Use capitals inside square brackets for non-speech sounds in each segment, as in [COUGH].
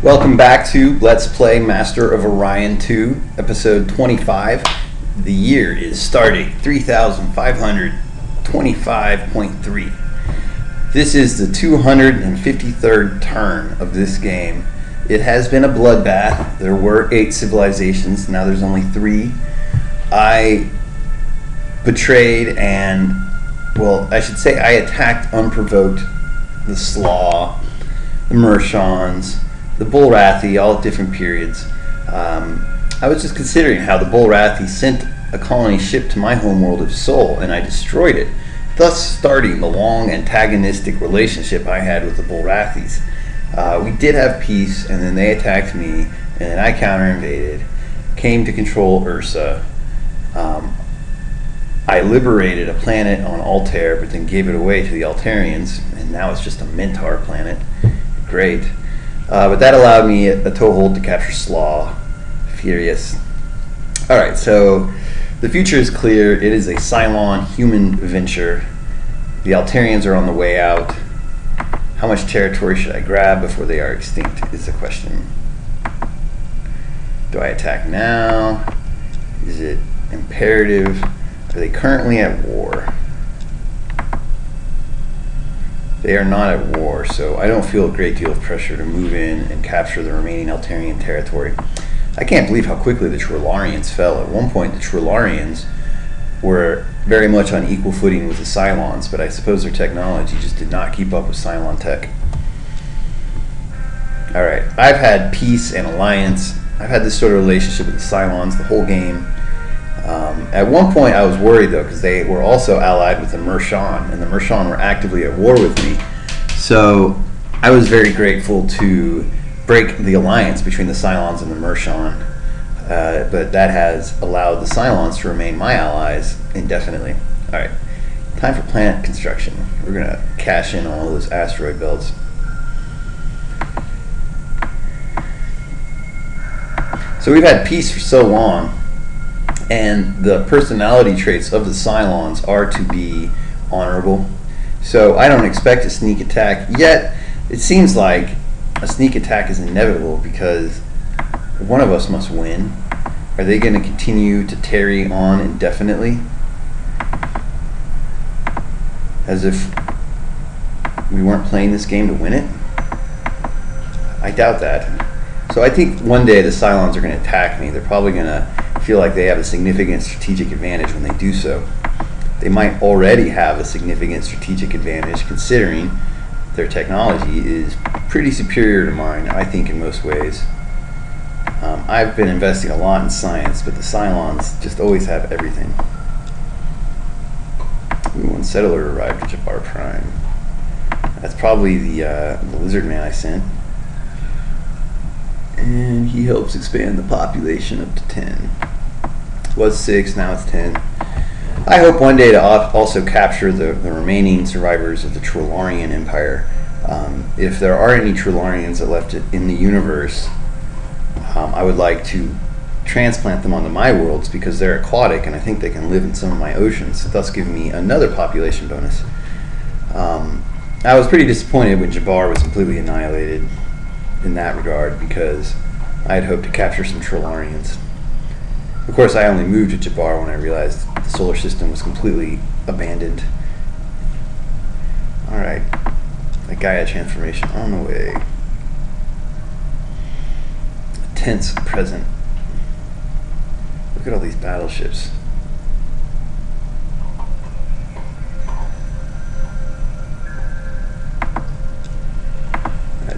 Welcome back to Let's Play Master of Orion 2, episode 25. The year is starting 3525.3. This is the 253rd turn of this game. It has been a bloodbath. There were eight civilizations, now there's only three. I betrayed and, well, I should say I attacked unprovoked the Slaw, the Mrrshans, the Bulrathi, all different periods. Um, I was just considering how the Bulrathi sent a colony ship to my homeworld of Sol, and I destroyed it, thus starting the long antagonistic relationship I had with the Bulrathis. Uh, we did have peace, and then they attacked me, and then I counter invaded, came to control Ursa. Um, I liberated a planet on Altair, but then gave it away to the Altarians, and now it's just a Mentar planet. Great. Uh, but that allowed me a, a toehold to capture Slaw. Furious. Alright, so the future is clear. It is a Psilon human venture. The Altarians are on the way out. How much territory should I grab before they are extinct is the question. Do I attack now? Is it imperative? Are they currently at war? They are not at war, so I don't feel a great deal of pressure to move in and capture the remaining Altarian territory. I can't believe how quickly the Trilarians fell. At one point, the Trilarians were very much on equal footing with the Psilons, but I suppose their technology just did not keep up with Psilon tech. Alright, I've had peace and alliance. I've had this sort of relationship with the Psilons the whole game. Um, at one point, I was worried though because they were also allied with the Mrrshan, and the Mrrshan were actively at war with me. So I was very grateful to break the alliance between the Psilons and the Mrrshan. Uh, but that has allowed the Psilons to remain my allies indefinitely. All right, time for planet construction. We're gonna cash in on all those asteroid belts. So we've had peace for so long and the personality traits of the Psilons are to be honorable. So I don't expect a sneak attack yet. It seems like a sneak attack is inevitable because one of us must win. Are they going to continue to tarry on indefinitely? As if we weren't playing this game to win it? I doubt that. So I think one day the Psilons are going to attack me. They're probably going to feel like they have a significant strategic advantage when they do so. They might already have a significant strategic advantage considering their technology is pretty superior to mine, I think, in most ways. Um, I've been investing a lot in science, but the Psilons just always have everything. Ooh, one settler arrived at Jabbar Prime. That's probably the, uh, the lizard man I sent. And he helps expand the population up to 10 was six, now it's ten. I hope one day to also capture the, the remaining survivors of the Trilarian Empire. Um, if there are any Trilarians that left it in the universe, um, I would like to transplant them onto my worlds because they're aquatic and I think they can live in some of my oceans, thus giving me another population bonus. Um, I was pretty disappointed when Jabbar was completely annihilated in that regard because I had hoped to capture some Trilarians. Of course, I only moved to Jabbar when I realized the solar system was completely abandoned. Alright. That Gaia transformation on the way. tense present. Look at all these battleships.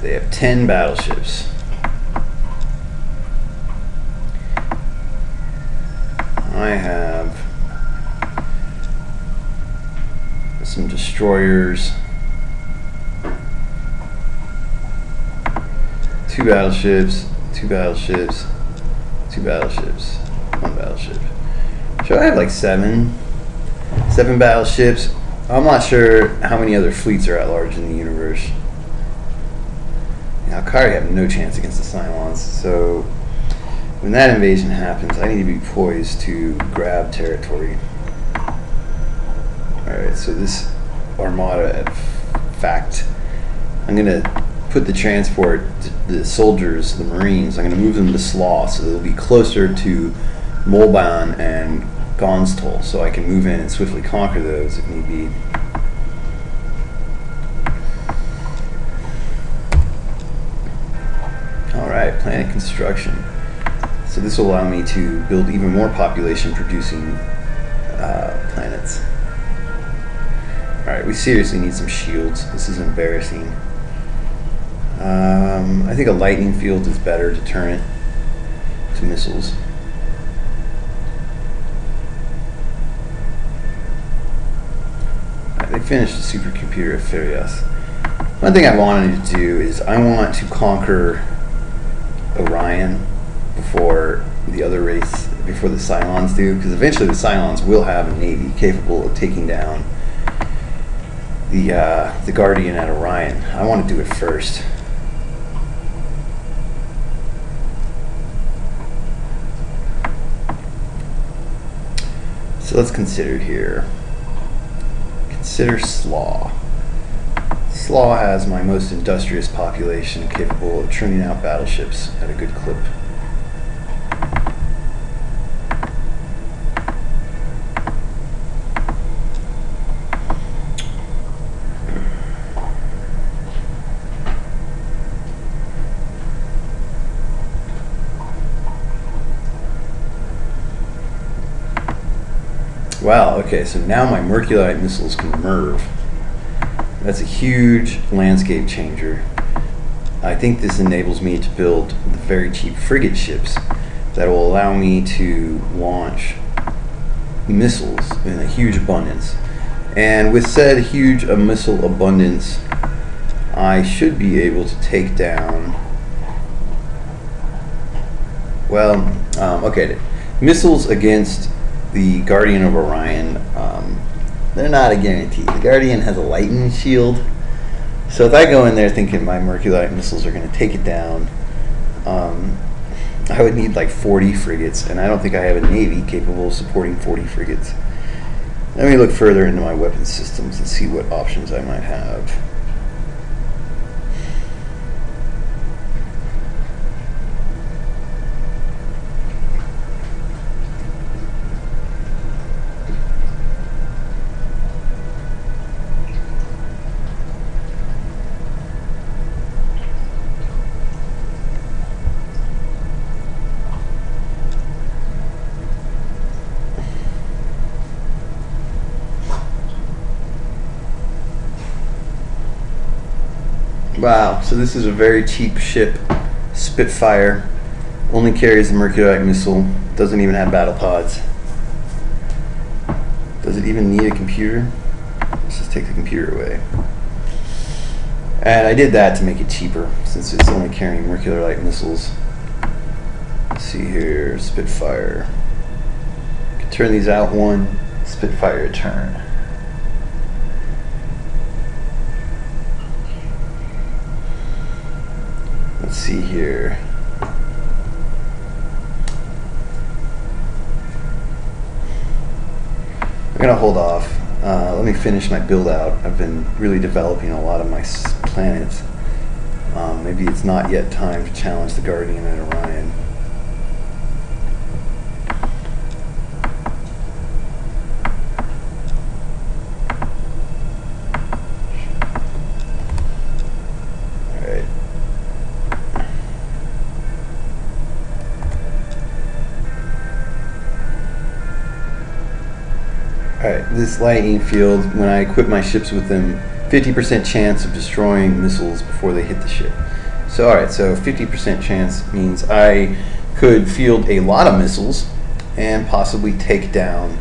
They have 10 battleships. I have some destroyers, two battleships, two battleships, two battleships, one battleship. Should I have like seven? Seven battleships. I'm not sure how many other fleets are at large in the universe. Now, Kari have no chance against the Psilons, so when that invasion happens, I need to be poised to grab territory. Alright, so this armada, in fact, I'm going to put the transport, the soldiers, the Marines, I'm going to move them to Slaw so they'll be closer to Molban and Gonstol so I can move in and swiftly conquer those if need be. Alright, planet construction. So this will allow me to build even more population producing uh, planets. Alright, we seriously need some shields. This is embarrassing. Um, I think a lightning field is better deterrent to missiles. Right, they finished the supercomputer at Farias. One thing I wanted to do is I want to conquer Orion before the other race, before the Psilons do, because eventually the Psilons will have a navy capable of taking down the uh, the Guardian at Orion. I want to do it first. So let's consider here. Consider Slaw. Slaw has my most industrious population capable of churning out battleships at a good clip. Wow, okay, so now my Merculite missiles can MIRV. That's a huge landscape changer. I think this enables me to build the very cheap frigate ships that will allow me to launch missiles in a huge abundance. And with said huge missile abundance, I should be able to take down. Well, um, okay, missiles against the Guardian of Orion, um, they're not a guarantee. The Guardian has a lightning shield. So if I go in there thinking my Merculite missiles are going to take it down, um, I would need like 40 frigates, and I don't think I have a navy capable of supporting 40 frigates. Let me look further into my weapon systems and see what options I might have. Wow, so this is a very cheap ship, Spitfire. Only carries the Merculite missile, doesn't even have battle pods. Does it even need a computer? Let's just take the computer away. And I did that to make it cheaper, since it's only carrying Merculite missiles. Let's see here, Spitfire. Turn these out one, Spitfire turn. Let's see here. I'm gonna hold off. Uh, let me finish my build out. I've been really developing a lot of my planets. Um, maybe it's not yet time to challenge the Guardian and Orion. Alright, this lightning field, when I equip my ships with them, 50% chance of destroying missiles before they hit the ship. So, alright, so 50% chance means I could field a lot of missiles and possibly take down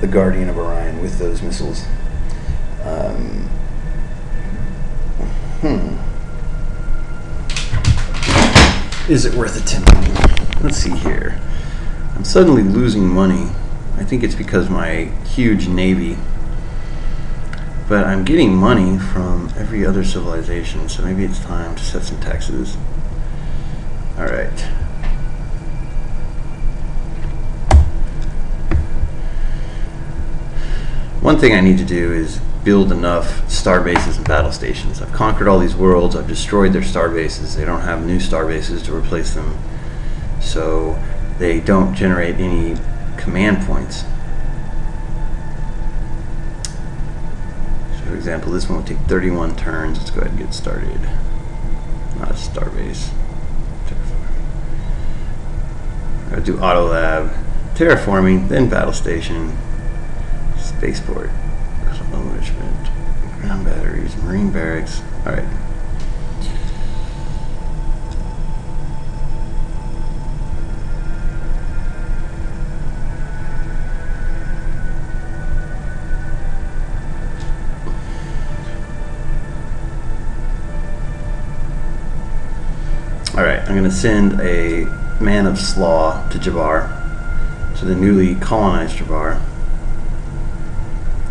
the Guardian of Orion with those missiles. Um, hmm. Is it worth attempting? Let's see here. I'm suddenly losing money I think it's because my huge navy. But I'm getting money from every other civilization, so maybe it's time to set some taxes. Alright. One thing I need to do is build enough star bases and battle stations. I've conquered all these worlds. I've destroyed their star bases. They don't have new star bases to replace them, so they don't generate any command points. So, for example, this one would take 31 turns. Let's go ahead and get started. Not a star base. I'll do auto lab, terraforming, then battle station, spaceport, enrichment, ground batteries, marine barracks. All right. All right, I'm going to send a man of Slaw to Jabbar, to the newly colonized Jabbar.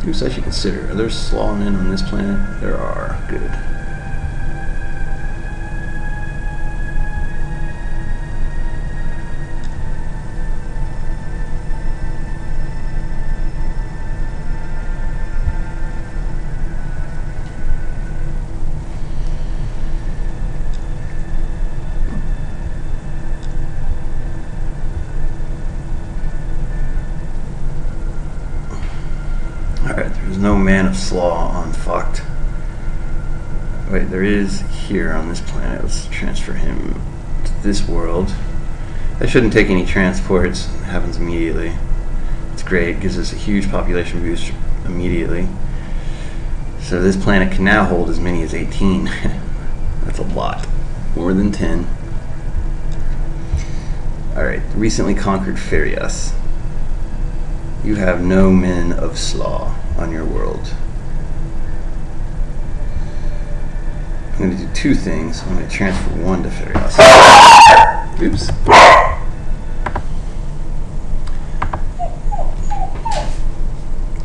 Oops, I should consider. Are there Slaw men on this planet? There are. Good. Man of slaw on fucked. Wait, there is here on this planet. Let's transfer him to this world. That shouldn't take any transports. It happens immediately. It's great. Gives us a huge population boost immediately. So this planet can now hold as many as 18. [LAUGHS] That's a lot. More than 10. Alright, recently conquered Farias. You have no men of slaw on your world. I'm going to do two things. I'm going to transfer one to Farias. Oops.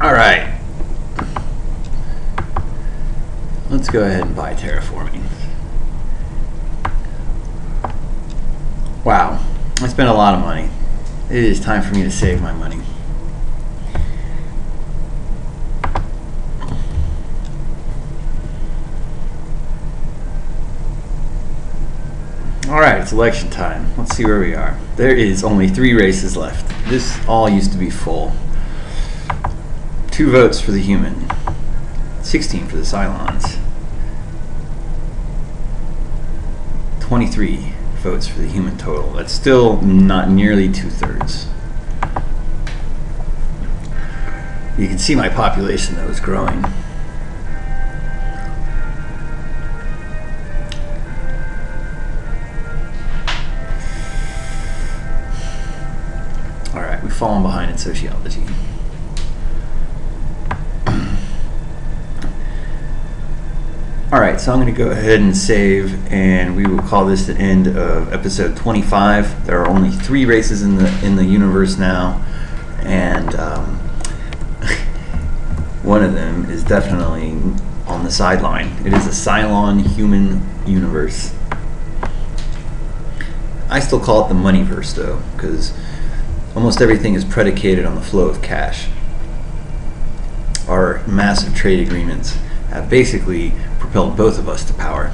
All right. Let's go ahead and buy terraforming. Wow, I spent a lot of money. It is time for me to save my money. All right, it's election time. Let's see where we are. There is only three races left. This all used to be full. Two votes for the human, 16 for the Psilons, 23 votes for the human total. That's still not nearly two thirds. You can see my population though is growing. Sociology. [CLEARS THROAT] All right, so I'm going to go ahead and save, and we will call this the end of episode 25. There are only three races in the in the universe now, and um, [LAUGHS] one of them is definitely on the sideline. It is a Psilon human universe. I still call it the moneyverse, though, because almost everything is predicated on the flow of cash. Our massive trade agreements have basically propelled both of us to power.